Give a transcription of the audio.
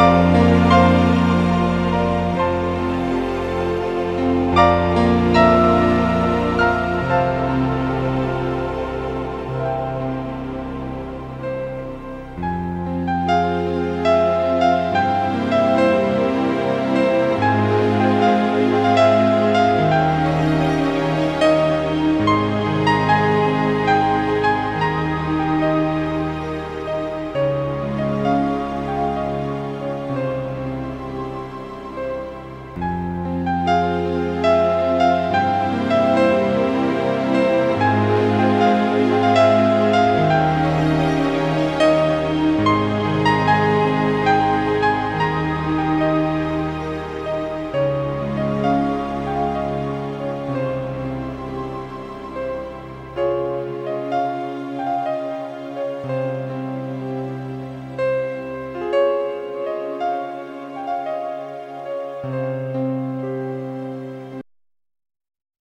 oh